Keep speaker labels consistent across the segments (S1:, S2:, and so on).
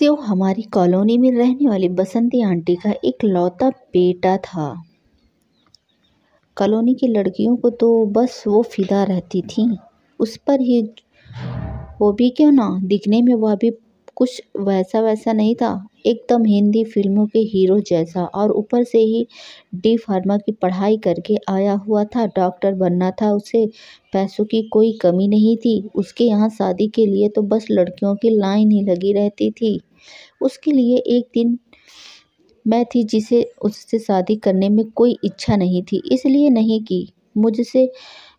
S1: शिव हमारी कॉलोनी में रहने वाली बसंती आंटी का एक लौता बेटा था। कॉलोनी की लड़कियों को तो बस वो फिदा रहती थी। उस पर ही वो भी क्यों ना, दिखने में वह भी कुछ वैसा वैसा नहीं था। एकदम हिंदी फ़िल्मों के हीरो जैसा और ऊपर से ही डी फार्मा की पढ़ाई करके आया हुआ था। डॉक्टर बनना था उसे। पैसों की कोई कमी नहीं थी। उसके यहाँ शादी के लिए तो बस लड़कियों की लाइन ही लगी रहती थी। उसके लिए एक दिन मैं थी जिसे, उससे शादी करने में कोई इच्छा नहीं थी, इसलिए नहीं की। मुझसे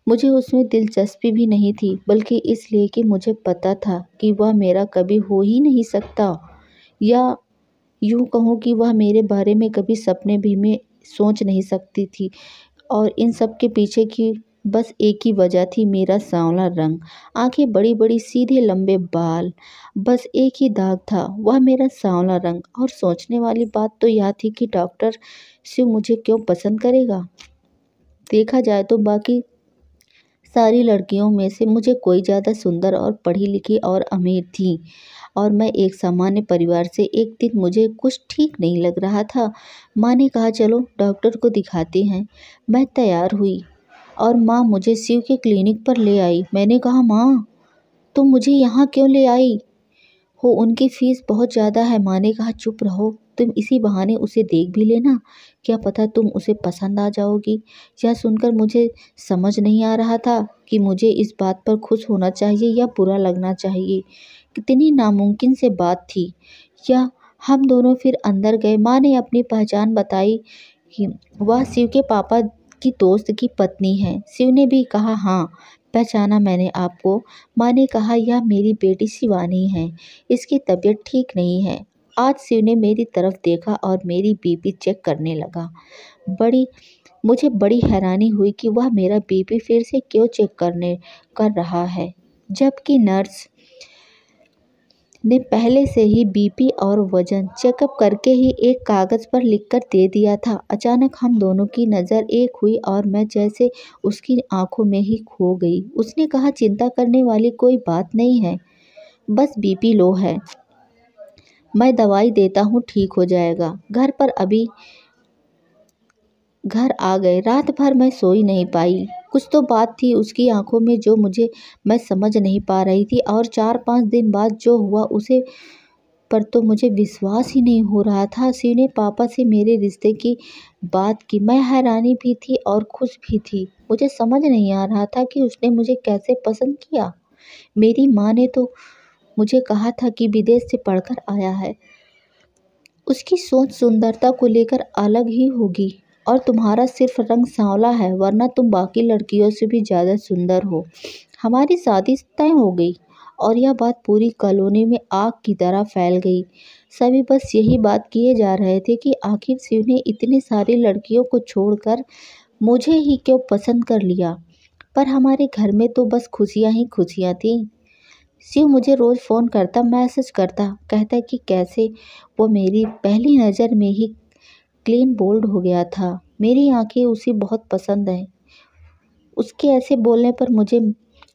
S1: मुझे उसमें दिलचस्पी भी नहीं थी, बल्कि इसलिए कि मुझे पता था कि वह मेरा कभी हो ही नहीं सकता। या यूँ कहूँ कि वह मेरे बारे में कभी सपने भी में सोच नहीं सकती थी। और इन सब के पीछे की बस एक ही वजह थी मेरा सांवला रंग। आँखें बड़ी बड़ी, सीधे लंबे बाल, बस एक ही दाग था। वह मेरा सांवला रंग। और सोचने वाली बात तो यह थी कि डॉक्टर शिव मुझे क्यों पसंद करेगा? देखा जाए तो बाकी सारी लड़कियों में से मुझे कोई ज़्यादा सुंदर और पढ़ी लिखी और अमीर थी और मैं एक सामान्य परिवार से एक दिन मुझे कुछ ठीक नहीं लग रहा था। माँ ने कहा, चलो, डॉक्टर को दिखाते हैं मैं तैयार हुई और माँ मुझे शिव के क्लिनिक पर ले आई। मैंने कहा, माँ, तुम मुझे यहाँ क्यों ले आई? हो, उनकी फ़ीस बहुत ज़्यादा है माँ ने कहा, चुप रहो। तुम इसी बहाने उसे देख भी लेना। क्या पता तुम उसे पसंद आ जाओगी। यह सुनकर मुझे समझ नहीं आ रहा था कि मुझे इस बात पर खुश होना चाहिए या बुरा लगना चाहिए। कितनी नामुमकिन से बात थी। या हम दोनों फिर अंदर गए। माँ ने अपनी पहचान बताई कि वह शिव के पापा की दोस्त की पत्नी है। शिव ने भी कहा हाँ पहचाना मैंने आपको। माँ ने कहा, यह मेरी बेटी शिवानी है। इसकी तबीयत ठीक नहीं है। आज शिव ने मेरी तरफ़ देखा और मेरी बीपी चेक करने लगा। बड़ी, मुझे बड़ी हैरानी हुई कि वह मेरा बीपी फिर से क्यों चेक करने, कर रहा है? जबकि नर्स ने पहले से ही बीपी और वज़न चेकअप करके ही एक कागज़ पर लिखकर दे दिया था। अचानक हम दोनों की नज़र एक हुई और मैं जैसे उसकी आँखों में ही खो गई। उसने कहा, चिंता करने वाली कोई बात नहीं है। बस बीपी लो है। मैं दवाई देता हूँ, ठीक हो जाएगा। घर पर अभी घर आ गए। रात भर मैं सोई नहीं पाई। कुछ तो बात थी उसकी आँखों में जो मुझे, मैं समझ नहीं पा रही थी और चार पाँच दिन बाद जो हुआ उसे पर तो मुझे विश्वास ही नहीं हो रहा था। शिव ने पापा से मेरे रिश्ते की बात की। मैं हैरानी भी थी और खुश भी थी। मुझे समझ नहीं आ रहा था कि उसने मुझे कैसे पसंद किया। मेरी माँ ने तो मुझे कहा था कि विदेश से पढ़कर आया है। उसकी सोच सुंदरता को लेकर अलग ही होगी और तुम्हारा सिर्फ़ रंग सांवला है, वरना तुम बाकी लड़कियों से भी ज़्यादा सुंदर हो। हमारी शादी तय हो गई और यह बात पूरी कॉलोनी में आग की तरह फैल गई। सभी बस यही बात किए जा रहे थे कि आखिर शिव ने इतनी सारी लड़कियों को छोड़कर मुझे ही क्यों पसंद कर लिया? पर हमारे घर में तो बस खुशियाँ ही खुशियाँ थीं। शिव मुझे रोज़ फ़ोन करता, मैसेज करता, कहता कि कैसे? वो मेरी पहली नज़र में ही क्लीन बोल्ड हो गया था। मेरी आँखें उसे बहुत पसंद हैं। उसके ऐसे बोलने पर मुझे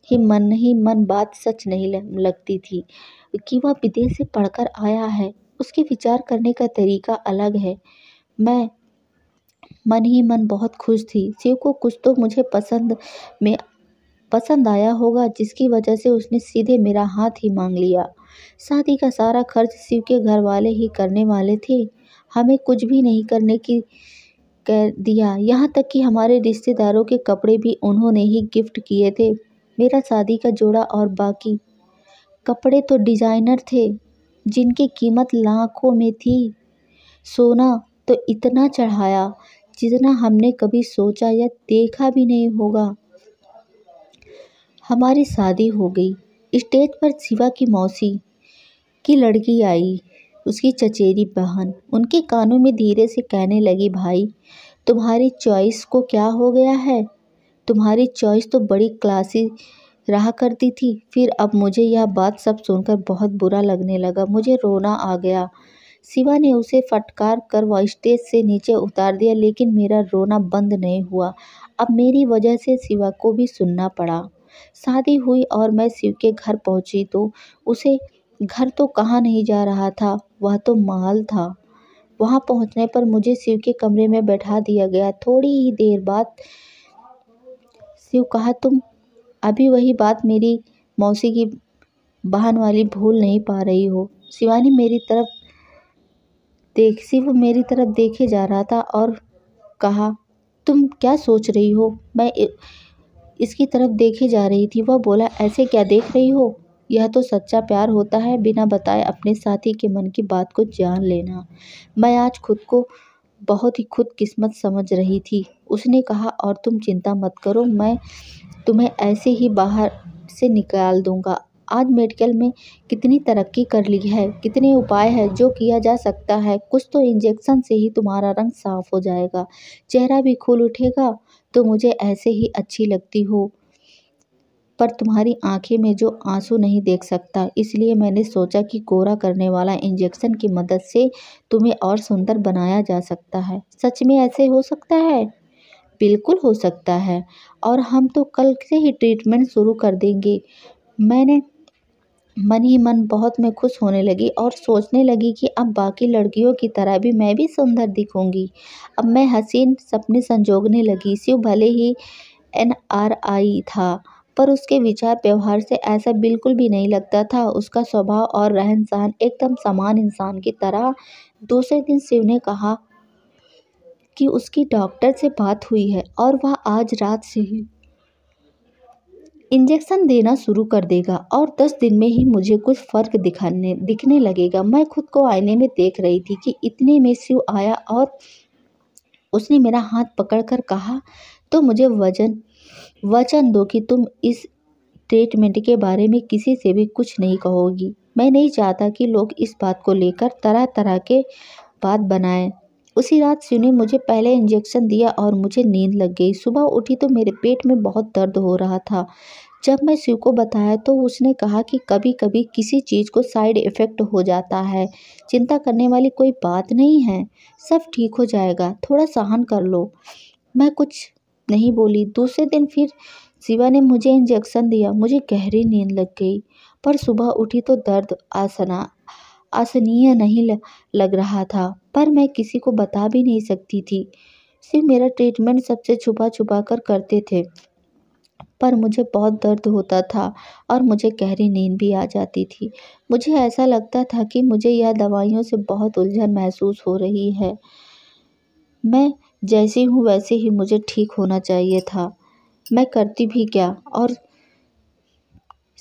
S1: ही मन ही मन बात सच नहीं लगती थी कि वह विदेश से पढ़कर आया है। उसके विचार करने का तरीका अलग है। मैं मन ही मन बहुत खुश थी। शिव को कुछ तो मुझे पसंद में पसंद आया होगा, जिसकी वजह से उसने सीधे मेरा हाथ ही मांग लिया। शादी का सारा खर्च शिव के घर वाले ही करने वाले थे। हमें कुछ भी नहीं करने की कह दिया। यहाँ तक कि हमारे रिश्तेदारों के कपड़े भी उन्होंने ही गिफ्ट किए थे। मेरा शादी का जोड़ा और बाकी कपड़े तो डिज़ाइनर थे, जिनकी कीमत लाखों में थी। सोना तो इतना चढ़ाया जितना हमने कभी सोचा या देखा भी नहीं होगा। हमारी शादी हो गई। स्टेज पर शिवा की मौसी की लड़की आई, उसकी चचेरी बहन। उनके कानों में धीरे से कहने लगी, भाई, तुम्हारी चॉइस को क्या हो गया है? तुम्हारी चॉइस तो बड़ी क्लासी रहा करती थी। फिर अब मुझे यह बात सब सुनकर बहुत बुरा लगने लगा। मुझे रोना आ गया। शिवा ने उसे फटकार कर वह स्टेज से नीचे उतार दिया, लेकिन मेरा रोना बंद नहीं हुआ। अब मेरी वजह से शिवा को भी सुनना पड़ा। शादी हुई और मैं शिव के घर पहुँची तो उसे घर तो कहाँ नहीं जा रहा था, वह तो महल था। वहाँ पहुँचने पर मुझे शिव के कमरे में बैठा दिया गया। थोड़ी ही देर बाद शिव कहा, तुम अभी वही बात मेरी मौसी की बहन वाली भूल नहीं पा रही हो। शिवानी मेरी तरफ़ देख, शिव मेरी तरफ़ देखे जा रहा था और कहा, तुम क्या सोच रही हो? मैं इसकी तरफ़ देखे जा रही थी। वह बोला, ऐसे क्या देख रही हो? यह तो सच्चा प्यार होता है। बिना बताए अपने साथी के मन की बात को जान लेना। मैं आज खुद को बहुत ही खुद किस्मत समझ रही थी। उसने कहा, और तुम चिंता मत करो। मैं तुम्हें ऐसे ही बाहर से निकाल दूँगा। आज मेडिकल में कितनी तरक्की कर ली है, कितने उपाय हैं जो किया जा सकता है। कुछ तो इंजेक्शन से ही तुम्हारा रंग साफ़ हो जाएगा। चेहरा भी खुल उठेगा। तो मुझे ऐसे ही अच्छी लगती हो। पर तुम्हारी आँखें में जो आँसू नहीं देख सकता, इसलिए मैंने सोचा कि कोरा करने वाला इंजेक्शन की मदद से तुम्हें और सुंदर बनाया जा सकता है। सच में ऐसे हो सकता है? बिल्कुल हो सकता है। और हम तो कल से ही ट्रीटमेंट शुरू कर देंगे। मैंने मन ही मन बहुत मैं खुश होने लगी और सोचने लगी कि अब बाकी लड़कियों की तरह भी मैं भी सुंदर दिखूँगी। अब मैं हसीन सपने संजोगने लगी। शिव भले ही एन आर आई था, पर उसके विचार व्यवहार से ऐसा बिल्कुल भी नहीं लगता था। उसका स्वभाव और रहन सहन एकदम समान इंसान की तरह। दूसरे दिन शिव ने कहा कि उसकी डॉक्टर से बात हुई है और वह आज रात से ही इंजेक्शन देना शुरू कर देगा और दस दिन में ही मुझे कुछ फ़र्क दिखाने, दिखने लगेगा। मैं खुद को आईने में देख रही थी कि इतने में शिव आया और उसने मेरा हाथ पकड़कर कहा तो मुझे वज़न, वचन दो कि तुम इस ट्रीटमेंट के बारे में किसी से भी कुछ नहीं कहोगी। मैं नहीं चाहता कि लोग इस बात को लेकर तरह तरह के बात बनाएँ उसी रात शिव ने मुझे पहले इंजेक्शन दिया और मुझे नींद लग गई। सुबह उठी तो मेरे पेट में बहुत दर्द हो रहा था। जब मैं शिव को बताया तो उसने कहा कि कभी कभी किसी चीज़ को साइड इफ़ेक्ट हो जाता है। चिंता करने वाली कोई बात नहीं है। सब ठीक हो जाएगा। थोड़ा सहन कर लो। मैं कुछ नहीं बोली। दूसरे दिन फिर शिवा ने मुझे इंजेक्शन दिया। मुझे गहरी नींद लग गई। पर सुबह उठी तो दर्द आसना, आसनीय नहीं लग रहा था। पर मैं किसी को बता भी नहीं सकती थी। सिर्फ़ मेरा ट्रीटमेंट सबसे छुपा छुपा कर करते थे। पर मुझे बहुत दर्द होता था और मुझे गहरी नींद भी आ जाती थी। मुझे ऐसा लगता था कि मुझे यह दवाइयों से बहुत उलझन महसूस हो रही है। मैं जैसी हूँ वैसे ही मुझे ठीक होना चाहिए था। मैं करती भी क्या? और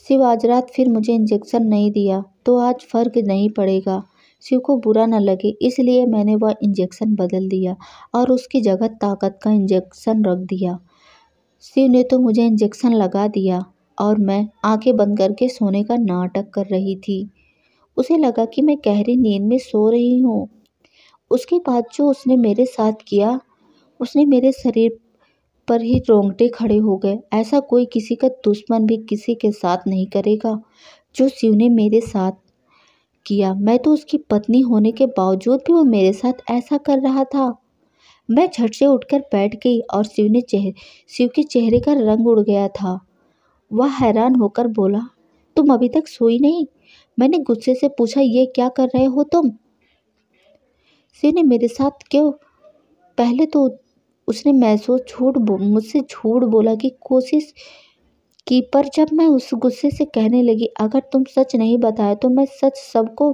S1: शिव आज रात फिर मुझे इंजेक्शन नहीं दिया तो आज फ़र्क नहीं पड़ेगा। शिव को बुरा न लगे, इसलिए मैंने वह इंजेक्शन बदल दिया और उसकी जगह ताकत का इंजेक्शन रख दिया। शिव ने तो मुझे इंजेक्शन लगा दिया और मैं आँखें बंद करके सोने का नाटक कर रही थी। उसे लगा कि मैं गहरी नींद में सो रही हूँ। उसके बाद जो उसने मेरे साथ किया, उसने मेरे शरीर पर ही रोंगटे खड़े हो गए। ऐसा कोई किसी का दुश्मन भी किसी के साथ नहीं करेगा जो शिव ने मेरे साथ किया। मैं तो उसकी पत्नी होने के बावजूद भी वो मेरे साथ ऐसा कर रहा था। मैं झट से उठकर बैठ गई और शिव ने चेहरे शिव के चेहरे का रंग उड़ गया था। वह हैरान होकर बोला, तुम अभी तक सोई नहीं? मैंने गुस्से से पूछा, ये क्या कर रहे हो तुम? शिव ने मेरे साथ क्यों? पहले तो उसने महसूस झूठ मुझसे झूठ बोला की कोशिश की, पर जब मैं उस गुस्से से कहने लगी, अगर तुम सच नहीं बताया तो मैं सच सबको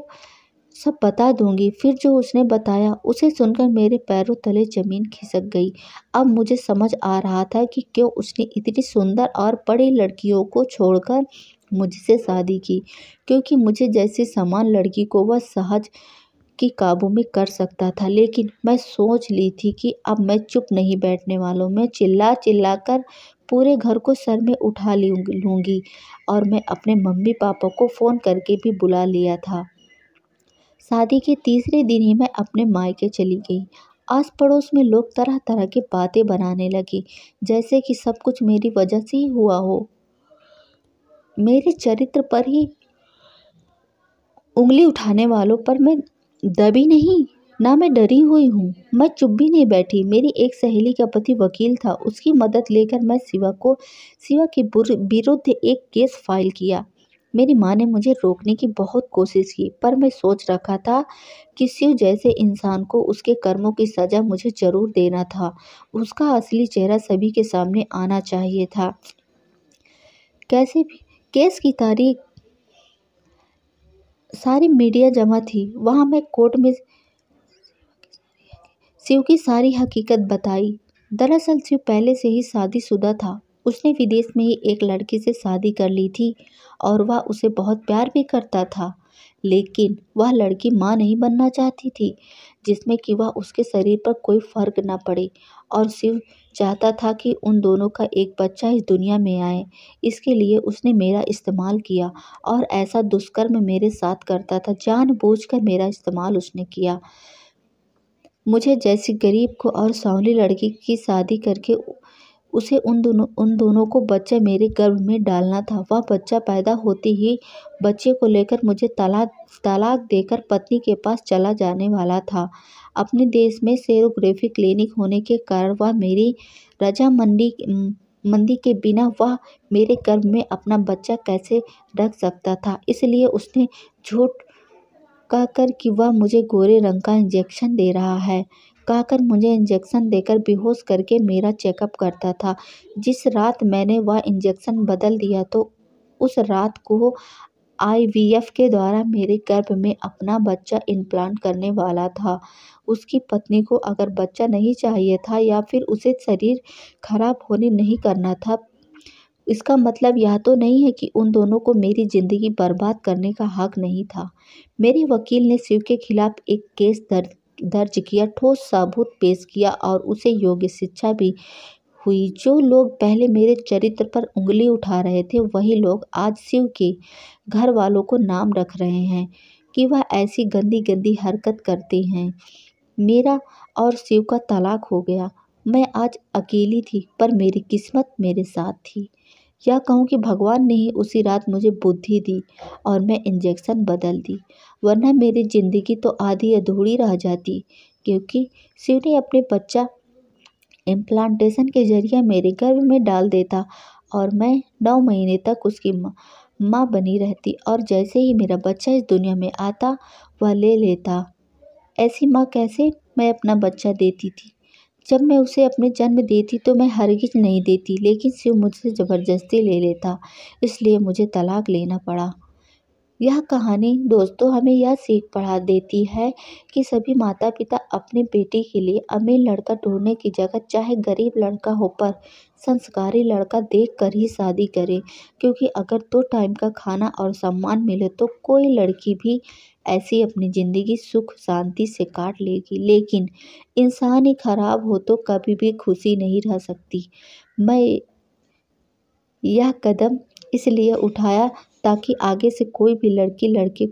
S1: सब बता दूँगी। फिर जो उसने बताया, उसे सुनकर मेरे पैरों तले ज़मीन खिसक गई। अब मुझे समझ आ रहा था कि क्यों उसने इतनी सुंदर और बड़ी लड़कियों को छोड़कर मुझसे शादी की, क्योंकि मुझे जैसी समान लड़की को वह सहज की काबू में कर सकता था। लेकिन मैं सोच ली थी कि अब मैं चुप नहीं बैठने वालों, मैं चिल्ला चिल्ला कर पूरे घर को सर में उठा लूँगी और मैं अपने मम्मी पापा को फ़ोन करके भी बुला लिया था। शादी के तीसरे दिन ही मैं अपने मायके चली गई। आस पड़ोस में लोग तरह तरह की बातें बनाने लगे, जैसे कि सब कुछ मेरी वजह से ही हुआ हो। मेरे चरित्र पर ही उंगली उठाने वालों पर मैं दबी नहीं, ना मैं डरी हुई हूँ। मैं चुप भी नहीं बैठी। मेरी एक सहेली का पति वकील था। उसकी मदद लेकर मैं शिवा को, शिवा के विरुद्ध एक केस फ़ाइल किया। मेरी माँ ने मुझे रोकने की बहुत कोशिश की, पर मैं सोच रखा था कि शिव जैसे इंसान को उसके कर्मों की सज़ा मुझे ज़रूर देना था। उसका असली चेहरा सभी के सामने आना चाहिए था। कैसे भी, केस की तारीख सारी मीडिया जमा थी। वहाँ मैं कोर्ट में शिव की सारी हकीकत बताई। दरअसल शिव पहले से ही शादीशुदा था। उसने विदेश में ही एक लड़की से शादी कर ली थी और वह उसे बहुत प्यार भी करता था। लेकिन वह लड़की माँ नहीं बनना चाहती थी, जिसमें कि वह उसके शरीर पर कोई फ़र्क न पड़े और शिव चाहता था कि उन दोनों का एक बच्चा इस दुनिया में आए। इसके लिए उसने मेरा इस्तेमाल किया और ऐसा दुष्कर्म मेरे साथ करता था, जानबूझकर मेरा इस्तेमाल उसने किया। मुझे जैसी गरीब को और सांवली लड़की की शादी करके उसे उन दोनों उन दोनों को बच्चा मेरे गर्भ में डालना था। वह बच्चा पैदा होते ही बच्चे को लेकर मुझे तलाक तलाक देकर पत्नी के पास चला जाने वाला था। अपने देश में सेरोग्राफी क्लिनिक होने के कारण वह मेरी रजामंदी मंदी के बिना वह मेरे गर्भ में अपना बच्चा कैसे रख सकता था? इसलिए उसने झूठ कहकर कि वह मुझे गोरे रंग का इंजेक्शन दे रहा है। कहकर मुझे इंजेक्शन देकर बेहोश करके मेरा चेकअप करता था। जिस रात मैंने वह इंजेक्शन बदल दिया तो उस रात को आईवीएफ के द्वारा मेरे गर्भ में अपना बच्चा इम्प्लांट करने वाला था। उसकी पत्नी को अगर बच्चा नहीं चाहिए था या फिर उसे शरीर खराब होने नहीं करना था, इसका मतलब यह तो नहीं है कि उन दोनों को मेरी ज़िंदगी बर्बाद करने का हक नहीं था। मेरे वकील ने शिव के खिलाफ एक केस दर्ज दर्ज किया, ठोस सबूत पेश किया और उसे योग्य शिक्षा भी हुई। जो लोग पहले मेरे चरित्र पर उंगली उठा रहे थे, वही लोग आज शिव के घर वालों को नाम रख रहे हैं कि वह ऐसी गंदी गंदी हरकत करते हैं। मेरा और शिव का तलाक हो गया। मैं आज अकेली थी, पर मेरी किस्मत मेरे साथ थी। या कहूँ कि भगवान ने ही उसी रात मुझे बुद्धि दी और मैं इंजेक्शन बदल दी। वरना मेरी ज़िंदगी तो आधी अधूरी रह जाती, क्योंकि शिव ने अपने बच्चा इम्प्लांटेशन के ज़रिए मेरे गर्भ में डाल देता और मैं नौ महीने तक उसकी माँ बनी रहती और जैसे ही मेरा बच्चा इस दुनिया में आता, वह ले लेता। ऐसी माँ कैसे मैं अपना बच्चा देती थी? जब मैं उसे अपने जन्म देती तो मैं हरगिज नहीं देती, लेकिन शिव मुझसे ज़बरदस्ती ले लेता, इसलिए मुझे तलाक लेना पड़ा। यह कहानी दोस्तों हमें यह सीख पढ़ा देती है कि सभी माता पिता अपने बेटे के लिए अमीर लड़का ढूँढने की जगह, चाहे गरीब लड़का हो पर संस्कारी लड़का देख कर ही शादी करे, क्योंकि अगर दो टाइम का खाना और सम्मान मिले तो कोई लड़की भी ऐसी अपनी ज़िंदगी सुख शांति से काट लेगी। लेकिन इंसान ही खराब हो तो कभी भी खुशी नहीं रह सकती। मैं यह कदम इसलिए उठाया ताकि आगे से कोई भी लड़की लड़के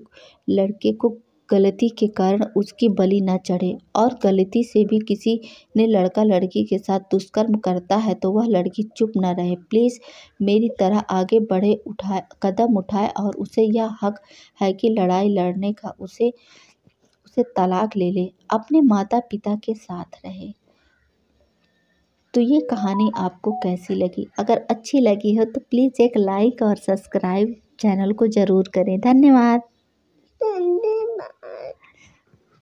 S1: लड़के को गलती के कारण उसकी बलि न चढ़े और गलती से भी किसी ने लड़का लड़की के साथ दुष्कर्म करता है तो वह लड़की चुप न रहे। प्लीज़ मेरी तरह आगे बढ़े उठाए कदम उठाए और उसे यह हक है कि लड़ाई लड़ने का उसे उसे तलाक ले ले, अपने माता पिता के साथ रहे। तो ये कहानी आपको कैसी लगी? अगर अच्छी लगी हो तो प्लीज़ एक लाइक और सब्सक्राइब चैनल को ज़रूर करें। धन्यवाद। Bye.